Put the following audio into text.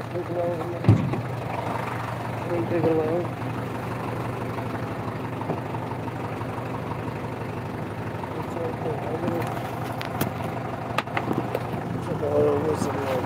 just leave it alone. Leave it alone. It's okay. I'm gonna check all over some more.